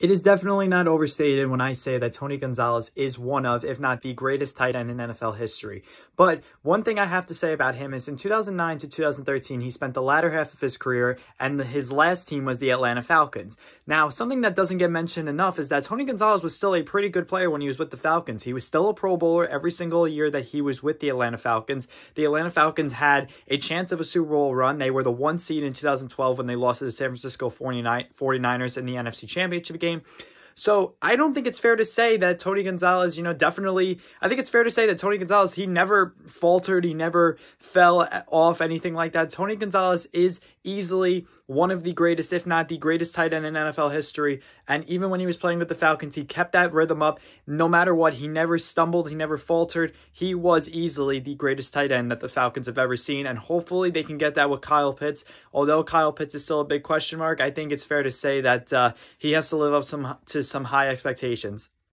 It is definitely not overstated when I say that Tony Gonzalez is one of, if not the greatest tight end in NFL history. But one thing I have to say about him is in 2009 to 2013, he spent the latter half of his career and his last team was the Atlanta Falcons. Now, something that doesn't get mentioned enough is that Tony Gonzalez was still a pretty good player when he was with the Falcons. He was still a Pro Bowler every single year that he was with the Atlanta Falcons. The Atlanta Falcons had a chance of a Super Bowl run. They were the one seed in 2012 when they lost to the San Francisco 49, 49ers in the NFC Championship game. So I don't think it's fair to say that Tony Gonzalez, you know, definitely, I think it's fair to say that Tony Gonzalez, he never faltered, he never fell off, anything like that. Tony Gonzalez is easily one of the greatest, if not the greatest tight end in NFL history. And even when he was playing with the Falcons, he kept that rhythm up. No matter what, he never stumbled, he never faltered. He was easily the greatest tight end that the Falcons have ever seen. And hopefully they can get that with Kyle Pitts. Although Kyle Pitts is still a big question mark, I think it's fair to say that uh, he has to live up some to some high expectations.